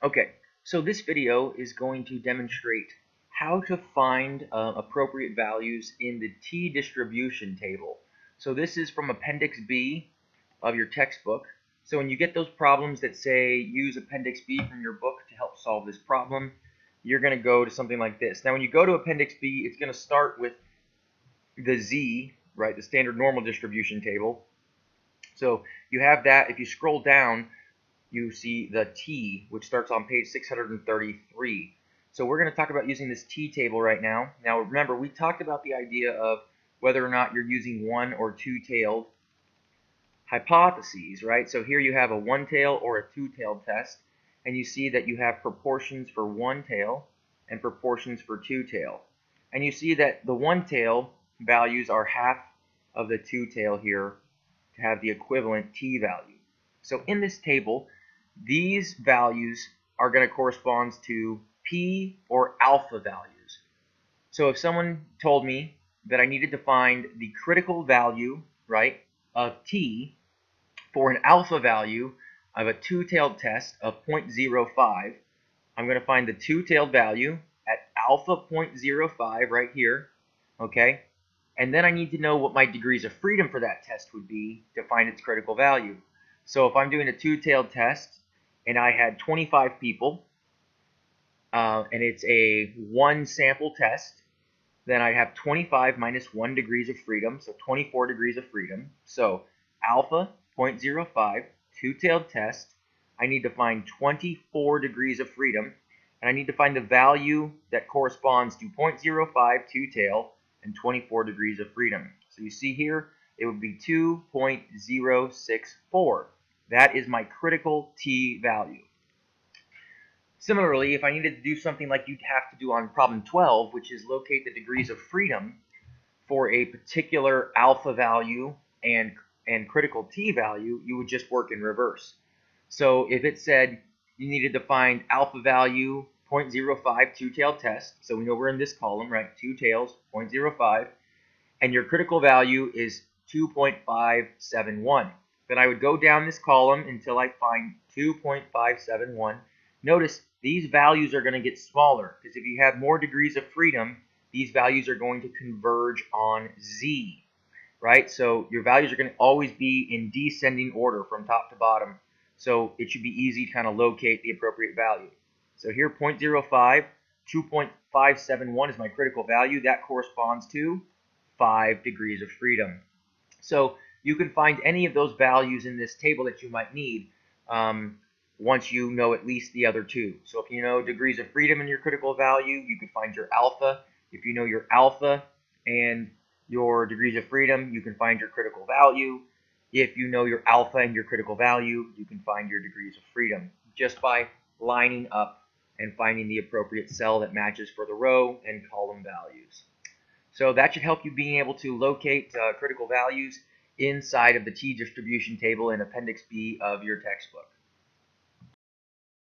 Okay, so this video is going to demonstrate how to find uh, appropriate values in the t-distribution table. So this is from Appendix B of your textbook. So when you get those problems that say use Appendix B from your book to help solve this problem, you're going to go to something like this. Now when you go to Appendix B, it's going to start with the Z, right, the standard normal distribution table. So you have that. If you scroll down, you see the T, which starts on page 633. So we're going to talk about using this T table right now. Now remember, we talked about the idea of whether or not you're using one or two-tailed hypotheses, right? So here you have a one-tail or a two-tailed test, and you see that you have proportions for one tail and proportions for two tail. And you see that the one tail values are half of the two tail here to have the equivalent t value. So in this table, these values are going to correspond to p or alpha values. So if someone told me that I needed to find the critical value, right, of t for an alpha value of a two-tailed test of 0.05, I'm going to find the two-tailed value at alpha 0.05 right here, okay? And then I need to know what my degrees of freedom for that test would be to find its critical value. So if I'm doing a two-tailed test and I had 25 people, uh, and it's a one sample test, then I have 25 minus 1 degrees of freedom, so 24 degrees of freedom. So alpha 0.05, two-tailed test, I need to find 24 degrees of freedom, and I need to find the value that corresponds to 0.05 two-tail and 24 degrees of freedom. So you see here, it would be 2.064. That is my critical T value. Similarly, if I needed to do something like you'd have to do on problem 12, which is locate the degrees of freedom for a particular alpha value and, and critical T value, you would just work in reverse. So if it said you needed to find alpha value 0.05 two-tailed test, so we know we're in this column, right? Two tails, 0.05, and your critical value is 2.571. Then I would go down this column until I find 2.571. Notice these values are going to get smaller because if you have more degrees of freedom, these values are going to converge on Z, right? So your values are going to always be in descending order from top to bottom. So it should be easy to kind of locate the appropriate value. So here 0.05, 2.571 is my critical value. That corresponds to 5 degrees of freedom. So you can find any of those values in this table that you might need um, once you know at least the other two. So if you know degrees of freedom and your critical value, you can find your alpha. If you know your alpha and your degrees of freedom, you can find your critical value. If you know your alpha and your critical value, you can find your degrees of freedom just by lining up and finding the appropriate cell that matches for the row and column values. So that should help you being able to locate uh, critical values inside of the t-distribution table in Appendix B of your textbook.